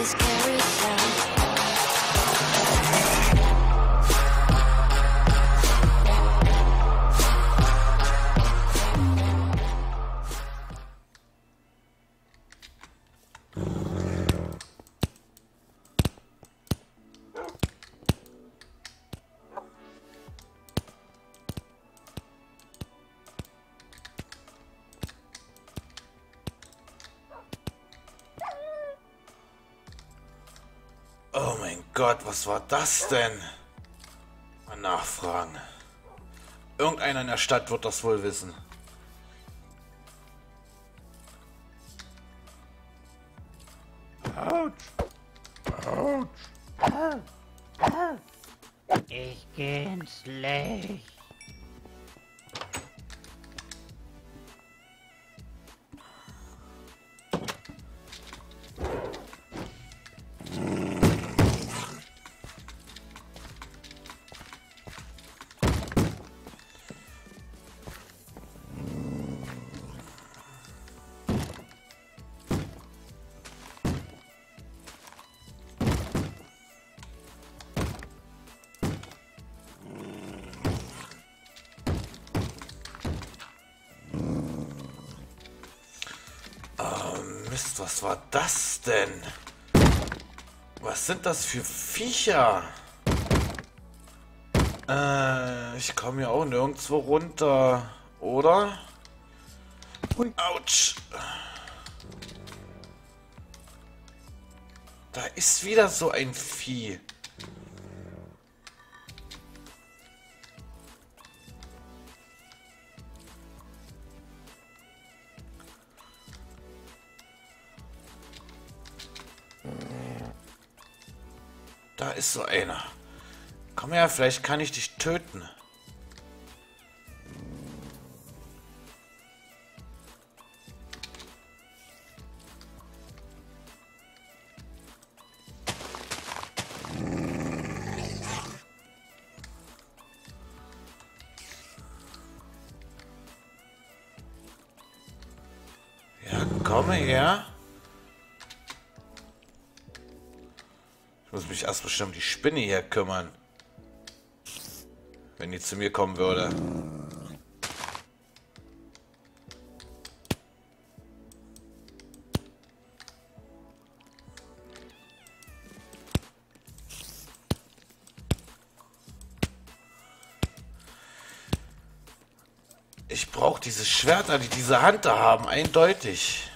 is carried down. Gott, was war das denn? Mal nachfragen. Irgendeiner in der Stadt wird das wohl wissen. Ich geh ins Licht. Was war das denn? Was sind das für Viecher? Äh, ich komme hier auch nirgendwo runter, oder? Autsch. Da ist wieder so ein Vieh. Ist so einer. Komm her, vielleicht kann ich dich töten. Ja, komm her. Muss mich erst bestimmt um die Spinne hier kümmern. Wenn die zu mir kommen würde. Ich brauche diese Schwerter, die diese Hunter haben, eindeutig.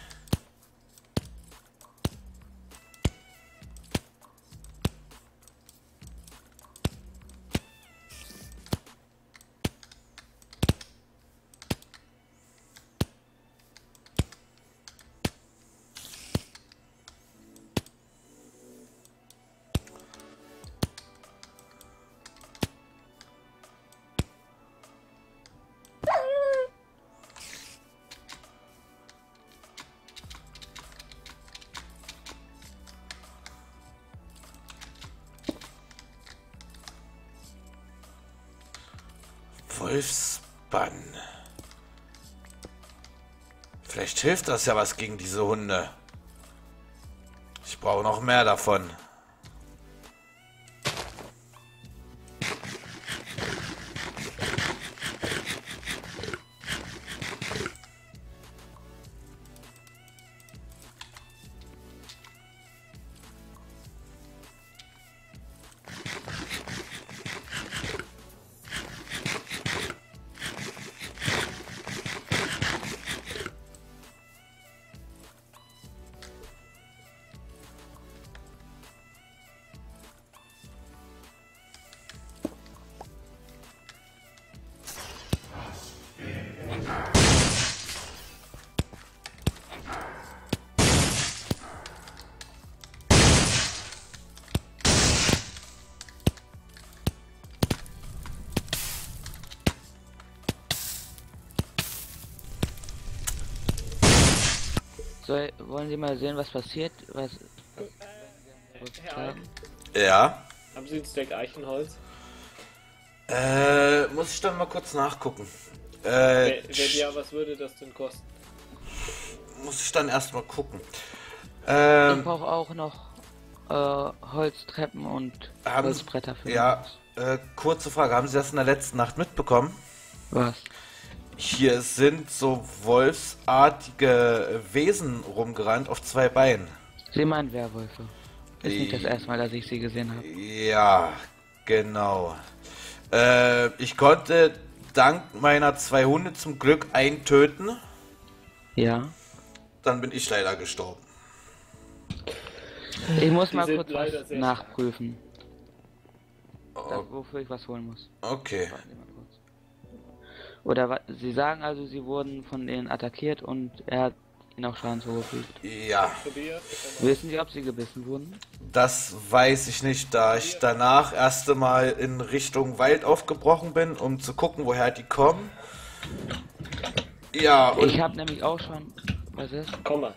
Wolfsbann. Vielleicht hilft das ja was gegen diese Hunde. Ich brauche noch mehr davon. Soll, wollen Sie mal sehen, was passiert? Was, ja. Haben Sie ein Stack Eichenholz? Äh, muss ich dann mal kurz nachgucken. Äh, Wenn, wenn ja, was würde das denn kosten? muss ich dann erstmal gucken. Ich Ähm, brauche auch noch äh, Holztreppen und Haben- Holzbretter für Ja, äh, kurze Frage. Haben Sie das in der letzten Nacht mitbekommen? Was? Hier sind so wolfsartige Wesen rumgerannt auf zwei Beinen. Sie meinen Werwölfe. Ist nicht das erste Mal, dass ich sie gesehen habe. Ja, genau. Äh, ich konnte dank meiner zwei Hunde zum Glück einen töten. Ja. Dann bin ich leider gestorben. Ich muss mal kurz was nachprüfen, da, O- wofür ich was holen muss. Okay. Oder Sie sagen also, sie wurden von denen attackiert und er hat ihnen auch Schaden zugefügt. Ja, Wissen Sie, ob sie gebissen wurden? das weiß ich nicht, da ich danach erst einmal in Richtung Wald aufgebrochen bin, um zu gucken, woher die kommen. Ja, und Ich habe nämlich auch schon. Was ist? komm mal.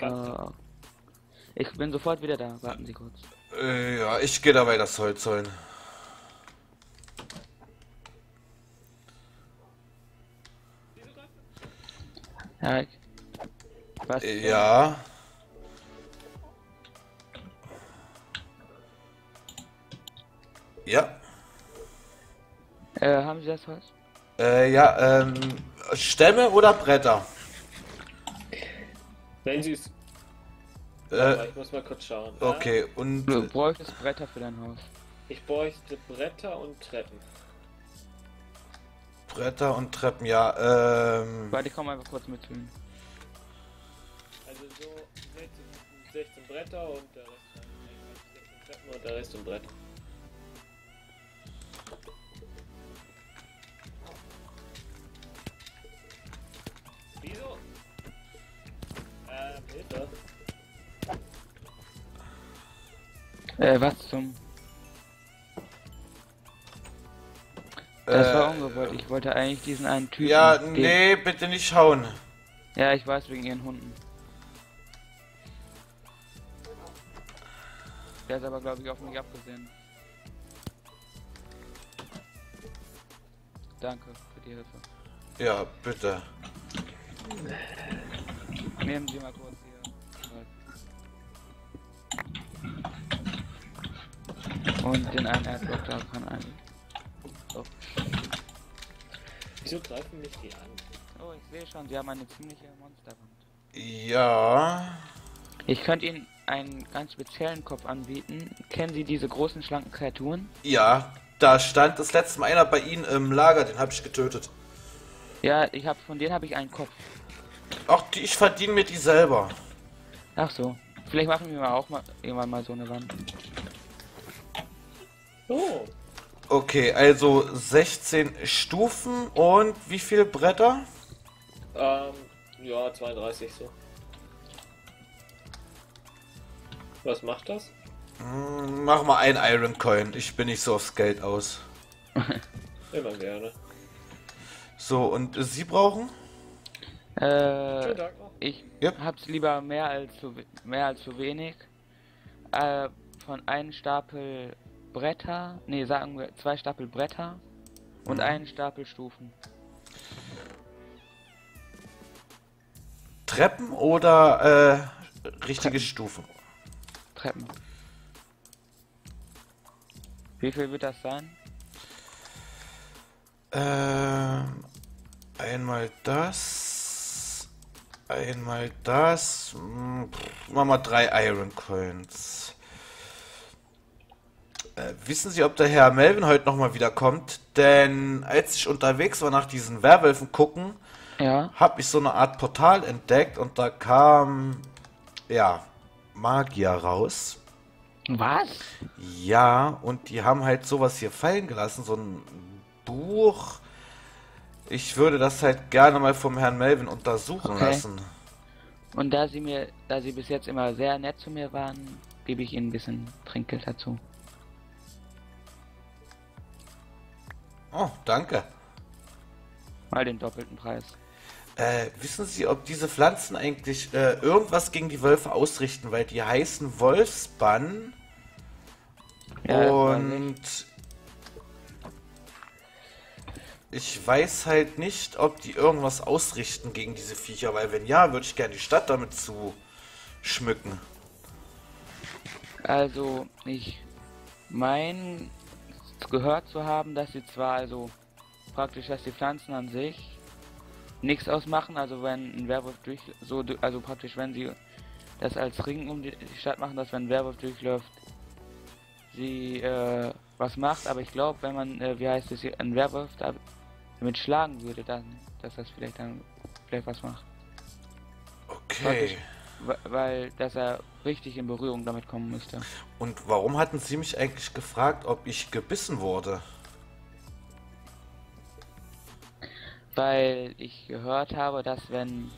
Äh, ich bin sofort wieder da. Warten Sie kurz. äh, ja, ich gehe dabei das Holz holen. Ja, was? Ja. Ja. Äh, haben Sie das Holz? Äh, ja, ähm, Stämme oder Bretter? Wenn sie es. Äh, ich muss mal kurz schauen. okay, und Du bräuchtest Bretter für dein Haus. Ich bräuchte Bretter und Treppen. Bretter und Treppen, ja, ähm, Warte, ich komme einfach kurz mit zu Ihnen. Also so 16, 16 Bretter und der Rest dann 16 Treppen und der Rest sind Bretter. Wieso? Ähm, Hilfe. Äh, was zum. Das war äh, ungewollt. Ich wollte eigentlich diesen einen Typen. ja, den- nee, bitte nicht schauen. Ja, ich weiß wegen ihren Hunden. Der ist aber, glaube ich, auf mich abgesehen. Danke für die Hilfe. Ja, bitte. Nehmen Sie mal kurz hier. Und den einen Erdblock da kann ein. Wieso greifen mich die an? oh, ich sehe schon, Sie haben eine ziemliche Monsterwand. Ja, Ich könnte Ihnen einen ganz speziellen Kopf anbieten. Kennen Sie diese großen, schlanken Kreaturen? ja, da stand das letzte Mal einer bei Ihnen im Lager, den habe ich getötet. Ja, ich habe von denen habe ich einen Kopf. Ach, die, ich verdiene mir die selber. Ach so. Vielleicht machen wir mal auch mal irgendwann mal so eine Wand. Oh, Okay, also 16 Stufen und wie viele Bretter? ähm, ja, 32 so. Was macht das? Hm, Mach mal ein Iron Coin, ich bin nicht so aufs Geld aus. Immer gerne. So, und Sie brauchen? Äh, ich Yep. hab's lieber mehr als zu mehr als zu wenig. Äh, von einem Stapel Bretter, nee, sagen wir zwei Stapel Bretter und einen Stapel Stufen. Treppen oder äh, richtige Stufen? Treppen. Wie viel wird das sein? Ähm, einmal das. Einmal das. Hm, Machen wir drei Iron Coins. Äh, wissen Sie, ob der Herr Melvin heute nochmal wiederkommt? Denn als ich unterwegs war nach diesen Werwölfen gucken, Ja. habe ich so eine Art Portal entdeckt und da kam, ja, Magier raus. Was? Ja, und die haben halt sowas hier fallen gelassen, so ein Buch. Ich würde das halt gerne mal vom Herrn Melvin untersuchen Okay. lassen. Und da sie mir, da sie bis jetzt immer sehr nett zu mir waren, gebe ich ihnen ein bisschen Trinkgeld dazu. Oh, danke. Mal den doppelten Preis. Äh, wissen Sie, ob diese Pflanzen eigentlich äh, irgendwas gegen die Wölfe ausrichten? Weil die heißen Wolfsbann Ja, und ich weiß halt nicht, ob die irgendwas ausrichten gegen diese Viecher, weil wenn ja, würde ich gerne die Stadt damit zu schmücken. Also, ich mein gehört zu haben, dass sie zwar also praktisch, dass die Pflanzen an sich nichts ausmachen, also wenn ein Werwolf durch so also praktisch wenn sie das als Ring um die Stadt machen, dass wenn ein Werwolf durchläuft, sie äh, was macht, aber ich glaube, wenn man äh, wie heißt es hier, ein Werwolf damit schlagen würde, dann dass das vielleicht dann vielleicht was macht. Okay. Weil, dass er richtig in Berührung damit kommen müsste. Und warum hatten Sie mich eigentlich gefragt, ob ich gebissen wurde? Weil ich gehört habe, dass wenn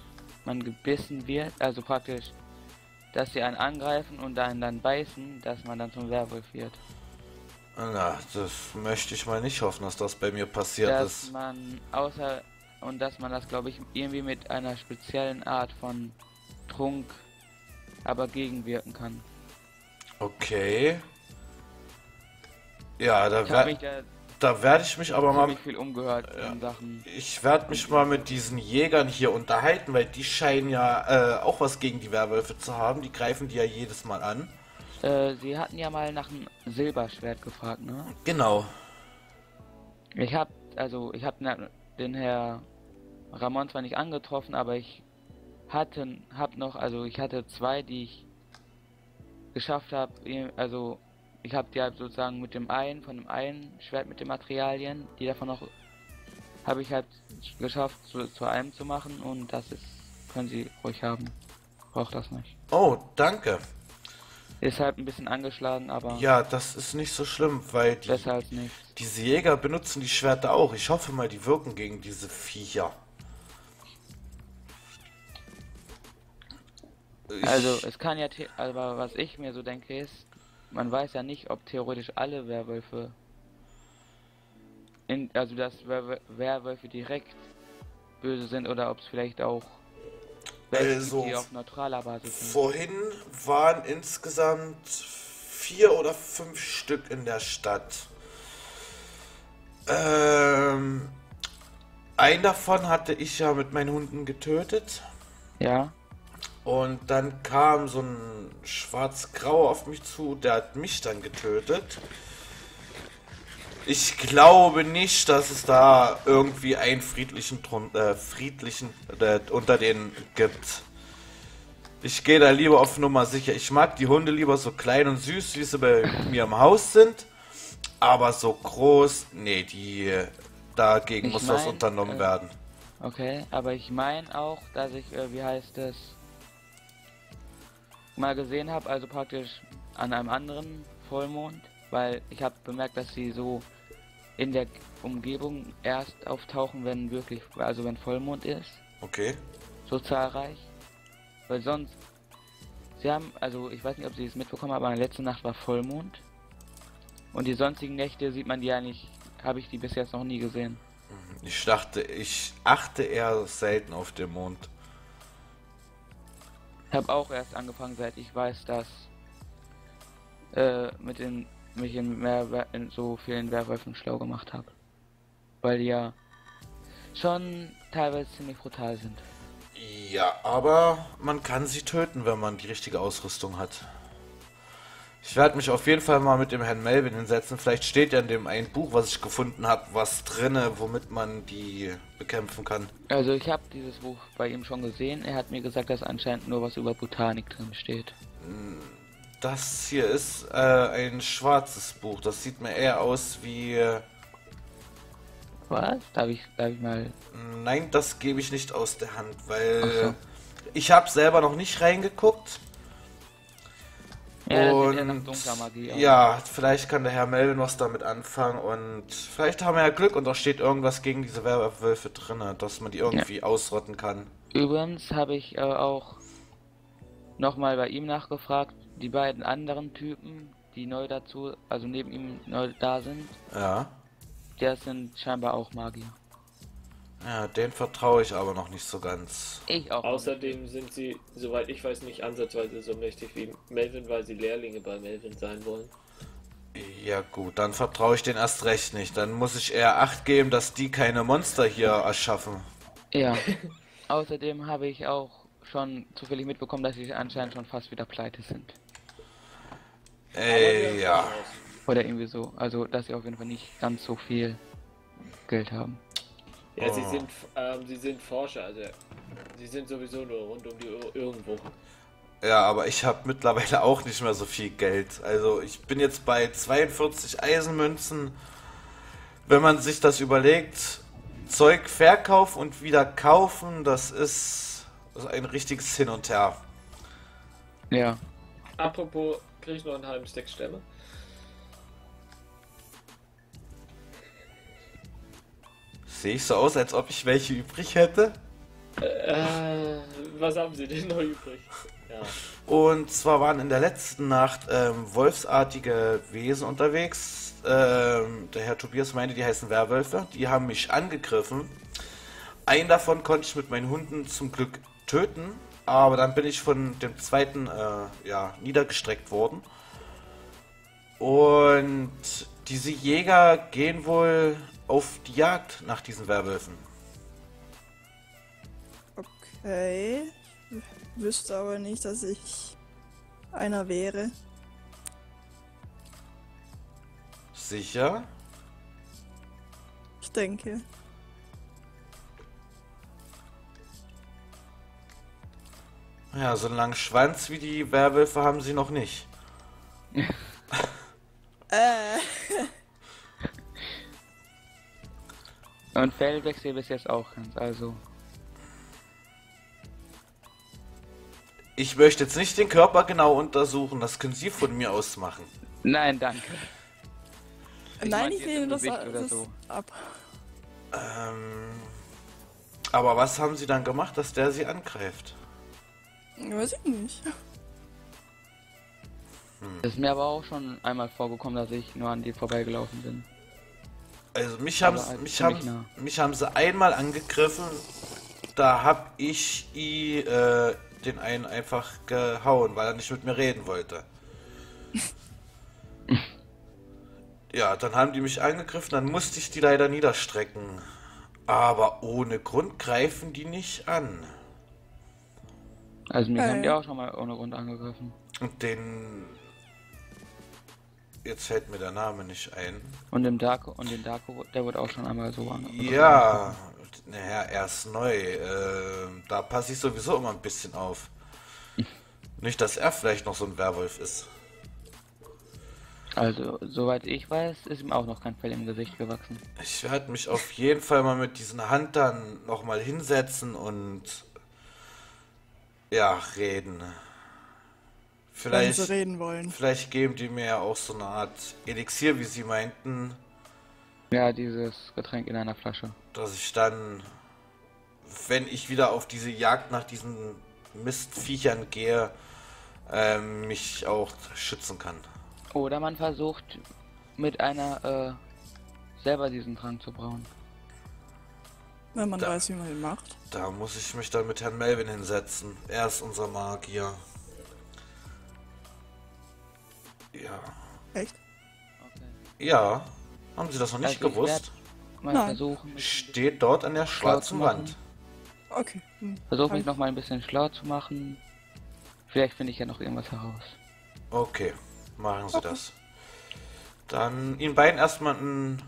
man gebissen wird, also praktisch, dass sie einen angreifen und einen dann beißen, dass man dann zum Werwolf wird. Na, das möchte ich mal nicht hoffen, dass das bei mir passiert dass ist. Dass man außer und dass man das, glaube ich, irgendwie mit einer speziellen Art von Trunk aber gegenwirken kann. Okay. Ja, da, wer da werde ich mich aber mal viel umgehört ja. Ich werde mich mal mit diesen Jägern hier unterhalten, weil die scheinen ja äh, auch was gegen die Werwölfe zu haben. Die greifen die ja jedes Mal an. Äh, sie hatten ja mal nach einem Silberschwert gefragt, ne? Genau. Ich habe also ich habe den Herr Ramon zwar nicht angetroffen, aber ich hatte, hab noch, also ich hatte zwei, die ich geschafft habe, also ich habe die halt sozusagen mit dem einen, von dem einen Schwert mit den Materialien, die davon noch habe ich halt geschafft zu, zu einem zu machen und das ist, können sie ruhig haben. Braucht das nicht. Oh, danke. Ist halt ein bisschen angeschlagen, aber. Ja, das ist nicht so schlimm, weil die, halt diese Jäger benutzen die Schwerter auch. Ich hoffe mal, die wirken gegen diese Viecher. Also es kann ja, aber was ich mir so denke ist, man weiß ja nicht, ob theoretisch alle Werwölfe, in, also dass Werw Werwölfe direkt böse sind oder ob es vielleicht auch welche, also, die auf neutraler Basis sind. Vorhin waren insgesamt vier oder fünf Stück in der Stadt. Ähm, ein davon hatte ich ja mit meinen Hunden getötet. Ja. Und dann kam so ein schwarz-grau auf mich zu, der hat mich dann getötet. Ich glaube nicht, dass es da irgendwie einen friedlichen, äh, friedlichen äh, unter denen gibt. Ich gehe da lieber auf Nummer sicher. Ich mag die Hunde lieber so klein und süß, wie sie bei mir im Haus sind. Aber so groß, nee, die dagegen ich muss mein, was unternommen äh, werden. Okay, aber ich meine auch, dass ich, äh, wie heißt es, mal gesehen habe, also praktisch an einem anderen Vollmond, weil ich habe bemerkt, dass sie so in der Umgebung erst auftauchen, wenn wirklich, also wenn Vollmond ist. Okay. So zahlreich. Weil sonst, sie haben, also ich weiß nicht, ob sie es mitbekommen haben, aber letzte Nacht war Vollmond. Und die sonstigen Nächte sieht man die ja nicht, habe ich die bis jetzt noch nie gesehen. Ich dachte, ich achte eher selten auf den Mond. Ich habe auch erst angefangen, seit ich weiß, dass äh, mit den mich in, mehr, in so vielen Werwölfen schlau gemacht habe. Weil die ja schon teilweise ziemlich brutal sind. Ja, aber man kann sie töten, wenn man die richtige Ausrüstung hat. Ich werde mich auf jeden Fall mal mit dem Herrn Melvin hinsetzen. Vielleicht steht ja in dem einen Buch, was ich gefunden habe, was drinne, womit man die bekämpfen kann. Also ich habe dieses Buch bei ihm schon gesehen. Er hat mir gesagt, dass anscheinend nur was über Botanik drin steht. Das hier ist äh, ein schwarzes Buch. Das sieht mir eher aus wie... Äh, was? Darf ich, darf ich mal... Nein, das gebe ich nicht aus der Hand, weil... So. Ich habe selber noch nicht reingeguckt. Ja, und Magie, ja, vielleicht kann der Herr Melvin was damit anfangen und vielleicht haben wir ja Glück und da steht irgendwas gegen diese Werwölfe drin, dass man die irgendwie ja. ausrotten kann. Übrigens habe ich äh, auch nochmal bei ihm nachgefragt, die beiden anderen Typen, die neu dazu, also neben ihm neu da sind. Ja. Der sind scheinbar auch Magier. Ja, den vertraue ich aber noch nicht so ganz. Ich auch. Außerdem sind sie, soweit ich weiß, nicht ansatzweise so mächtig wie Melvin, weil sie Lehrlinge bei Melvin sein wollen. Ja gut, dann vertraue ich den erst recht nicht. Dann muss ich eher Acht geben, dass die keine Monster hier erschaffen. Ja. Außerdem habe ich auch schon zufällig mitbekommen, dass sie anscheinend schon fast wieder pleite sind. Ey, ja. Oder irgendwie so. Also, dass sie auf jeden Fall nicht ganz so viel Geld haben. Ja, sie Oh. sind, ähm, sie sind Forscher, also sie sind sowieso nur rund um die Uhr irgendwo. Ja, aber ich habe mittlerweile auch nicht mehr so viel Geld. Also ich bin jetzt bei 42 Eisenmünzen. Wenn man sich das überlegt, Zeug verkaufen und wieder kaufen, das ist, ein richtiges Hin und Her. Ja. Apropos, krieg ich noch einen halben Steck Stämme? Sehe ich so aus, als ob ich welche übrig hätte? Äh, was haben sie denn noch übrig? Ja. Und zwar waren in der letzten Nacht ähm, wolfsartige Wesen unterwegs. Ähm, der Herr Tobias meinte, die heißen Werwölfe. Die haben mich angegriffen. Einen davon konnte ich mit meinen Hunden zum Glück töten. Aber dann bin ich von dem zweiten äh, ja, niedergestreckt worden. Und diese Jäger gehen wohl auf die Jagd nach diesen Werwölfen. Okay. Wüsste aber nicht, dass ich einer wäre. Sicher? Ich denke. Ja, so einen langen Schwanz wie die Werwölfe haben sie noch nicht. Äh. Und Fellwechsel bis jetzt auch ganz. Also. Ich möchte jetzt nicht den Körper genau untersuchen, das können Sie von mir aus machen. Nein, danke. Ich Nein, ich im das, das so. ab. Ähm, aber was haben Sie dann gemacht, dass der Sie angreift? Weiß ich nicht. Das ist mir aber auch schon einmal vorgekommen, dass ich nur an die vorbeigelaufen bin. Also mich haben mich haben nah. mich haben sie einmal angegriffen. Da hab ich i, äh, den einen einfach gehauen, weil er nicht mit mir reden wollte. ja, dann haben die mich angegriffen, dann musste ich die leider niederstrecken. Aber ohne Grund greifen die nicht an. Also mich haben die Äh. auch schon mal ohne Grund angegriffen. Und den. Jetzt fällt mir der Name nicht ein. Und dem Darko, und den Darko, der wurde auch schon einmal so angegriffen. Ja, naja, er ist neu. Äh, da passe ich sowieso immer ein bisschen auf. Nicht, dass er vielleicht noch so ein Werwolf ist. Also, soweit ich weiß, ist ihm auch noch kein Fell im Gesicht gewachsen. Ich werde mich auf jeden Fall mal mit diesen Huntern nochmal hinsetzen und ja, reden. Wenn Vielleicht, sie reden wollen. vielleicht geben die mir ja auch so eine Art Elixier, wie sie meinten, Ja, dieses Getränk in einer Flasche. dass ich dann, wenn ich wieder auf diese Jagd nach diesen Mistviechern gehe, ähm, mich auch schützen kann. Oder man versucht mit einer, äh, selber diesen Trank zu brauen. Wenn man Da- weiß, wie man ihn macht. Da muss ich mich dann mit Herrn Melvin hinsetzen. Er ist unser Magier. Ja. Echt? Okay. Ja. Haben Sie das noch nicht Also ich gewusst? Nein. Steht dort an der schwarzen. Wand. Okay. Hm. versuch mich noch mal ein bisschen schlau zu machen. Vielleicht finde ich ja noch irgendwas heraus. Okay, machen Sie das. Dann Ihnen beiden erstmal ein